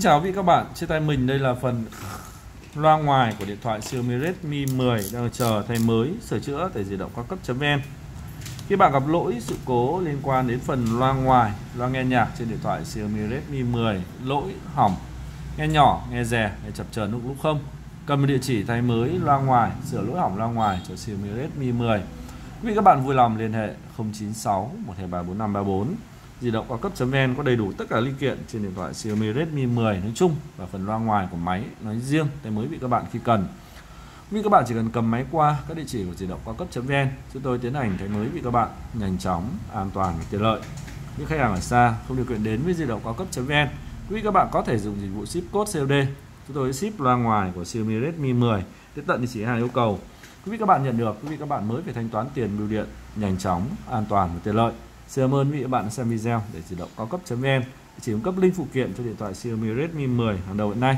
Chào quý các bạn, trên tay mình đây là phần loa ngoài của điện thoại Xiaomi Redmi 10 đang chờ thay mới, sửa chữa tại di động cao cấp.vn. Khi bạn gặp lỗi sự cố liên quan đến phần loa ngoài, loa nghe nhạc trên điện thoại Xiaomi Redmi 10, lỗi hỏng, nghe nhỏ, nghe rè, nghe chập chờn lúc lúc không, cần một địa chỉ thay mới loa ngoài, sửa lỗi hỏng loa ngoài cho Xiaomi Redmi 10. Quý vị các bạn vui lòng liên hệ 096 123 4534 di động cao cấp.vn có đầy đủ tất cả linh kiện trên điện thoại Xiaomi Redmi 10 nói chung và phần loa ngoài của máy nói riêng. Tới mới bị các bạn khi cần. Vì các bạn chỉ cần cầm máy qua các địa chỉ của di động cao cấp.vn chúng tôi tiến hành thay mới vì các bạn nhanh chóng, an toàn và tiện lợi. Những khách hàng ở xa không điều kiện đến với di động cao cấp.vn quý các bạn có thể dùng dịch vụ ship code COD chúng tôi ship loa ngoài của Xiaomi Redmi 10 đến tận địa chỉ hàng yêu cầu. Quý vị các bạn nhận được quý vị các bạn mới phải thanh toán tiền bưu điện nhanh chóng an toàn và tiện lợi. Xin cảm ơn quý vị và bạn xem video để chủ động cao cấp.vn chỉ cung cấp link phụ kiện cho điện thoại Xiaomi Redmi 10 hàng đầu hiện nay.